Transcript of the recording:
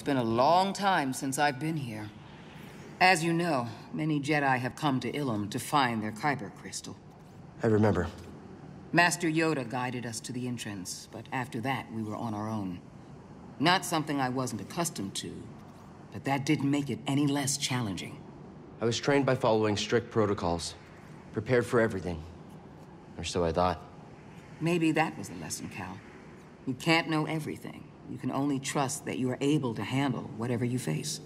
It's been a long time since I've been here. As you know, many Jedi have come to Ilum to find their Kyber crystal. I remember. Master Yoda guided us to the entrance, but after that, we were on our own. Not something I wasn't accustomed to, but that didn't make it any less challenging. I was trained by following strict protocols. Prepared for everything. Or so I thought. Maybe that was the lesson, Cal. You can't know everything. You can only trust that you are able to handle whatever you face.